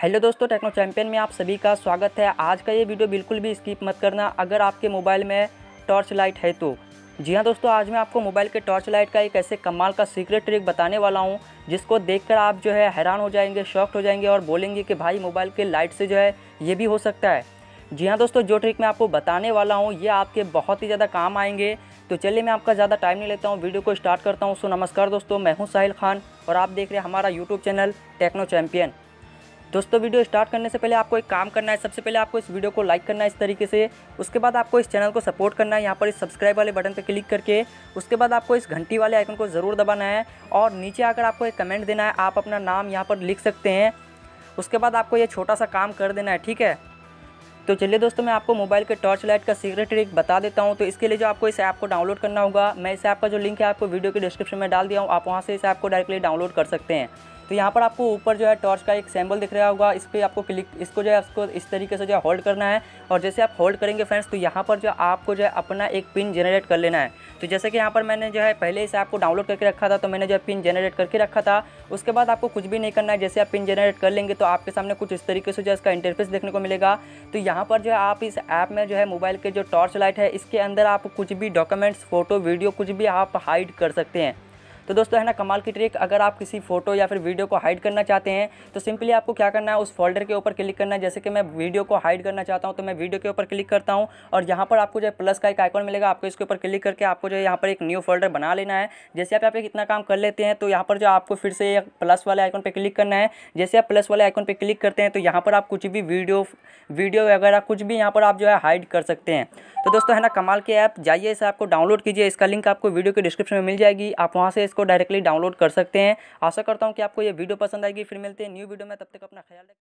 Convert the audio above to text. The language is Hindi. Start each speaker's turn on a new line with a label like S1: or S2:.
S1: हेलो दोस्तों, टेक्नो चैंपियन में आप सभी का स्वागत है। आज का ये वीडियो बिल्कुल भी स्किप मत करना। अगर आपके मोबाइल में टॉर्च लाइट है तो। जी हाँ दोस्तों, आज मैं आपको मोबाइल के टॉर्च लाइट का एक ऐसे कमाल का सीक्रेट ट्रिक बताने वाला हूँ, जिसको देखकर आप जो है हैरान हो जाएँगे, शॉक्ड हो जाएँगे और बोलेंगे कि भाई मोबाइल के लाइट से जो है ये भी हो सकता है। जी हाँ दोस्तों, जो ट्रिक मैं आपको बताने वाला हूँ, ये आपके बहुत ही ज़्यादा काम आएँगे। तो चलिए मैं आपका ज़्यादा टाइम नहीं लेता हूँ, वीडियो को स्टार्ट करता हूँ। सो नमस्कार दोस्तों, मैं हूँ साहिल खान और आप देख रहे हैं हमारा यूट्यूब चैनल टेक्नो चैम्पियन दोस्तों, वीडियो स्टार्ट करने से पहले आपको एक काम करना है। सबसे पहले आपको इस वीडियो को लाइक करना है इस तरीके से। उसके बाद आपको इस चैनल को सपोर्ट करना है। यहाँ पर इस सब्सक्राइब वाले बटन पर क्लिक करके उसके बाद आपको इस घंटी वाले आइकन को ज़रूर दबाना है। और नीचे आकर आपको एक कमेंट देना है। आप अपना नाम यहाँ पर लिख सकते हैं। उसके बाद आपको ये छोटा सा काम कर देना है, ठीक है? तो चलिए दोस्तों, मैं आपको मोबाइल के टॉर्च लाइट का सीक्रेट ट्रिक बता देता हूँ। तो इसके लिए जो आपको इस ऐप को डाउनलोड करना होगा, मैं इस ऐप का जो लिंक है आपको वीडियो के डिस्क्रिप्शन में डाल दिया हूँ। आप वहाँ से इस ऐप को डायरेक्टली डाउनलोड कर सकते हैं। तो यहाँ पर आपको ऊपर जो है टॉर्च का एक सैम्बल दिख रहा होगा इस पर आपको क्लिक इसको जो है उसको इस तरीके से जो है होल्ड करना है और जैसे आप होल्ड करेंगे फ्रेंड्स तो यहाँ पर जो आपको जो है अपना एक पिन जनरेट कर लेना है तो जैसे कि यहाँ पर मैंने जो है पहले इसे आपको डाउनलोड करके रखा था तो मैंने जो है पिन जनरेट करके रखा था उसके बाद आपको कुछ भी नहीं करना है जैसे आप पिन जनरेट कर लेंगे तो आपके सामने कुछ इस तरीके से जो है इसका इंटरफेस देखने को मिलेगा तो यहाँ पर जो है आप इस ऐप में जो है मोबाइल के जो टॉर्च लाइट है इसके अंदर आप कुछ भी डॉक्यूमेंट्स फ़ोटो वीडियो कुछ भी आप हाइड कर सकते हैं तो दोस्तों, है ना, कमाल की ट्रिक अगर आप किसी फ़ोटो या फिर वीडियो को हाइड करना चाहते हैं तो सिंपली आपको क्या करना है, उस फोल्डर के ऊपर क्लिक करना है। जैसे कि मैं वीडियो को हाइड करना चाहता हूँ तो मैं वीडियो के ऊपर क्लिक करता हूँ और यहाँ पर आपको जो है प्लस का एक आइकॉन मिलेगा। आपको इसके ऊपर क्लिक करके आपको जो है यहाँ पर एक न्यू फोल्डर बना लेना है। जैसे आप यहाँ पे कितना काम कर लेते हैं तो यहाँ पर जो आपको फिर से प्लस वाले आइकॉन पर क्लिक करना है। जैसे आप प्लस वाले आइकॉन पर क्लिक करते हैं तो यहाँ पर आप कुछ भी वीडियो वीडियो वगैरह कुछ भी यहाँ पर आप जो है हाइड कर सकते हैं। तो दोस्तों, है ना, कमाल की ऐप जाइए, इसे आपको डाउनलोड कीजिए। इसका लिंक आपको वीडियो के डिस्क्रिप्शन में मिल जाएगी। आप वहाँ से डायरेक्टली डाउनलोड कर सकते हैं। आशा करता हूँ कि आपको ये वीडियो पसंद आएगी। फिर मिलते हैं न्यू वीडियो में। तब तक अपना ख्याल रखें।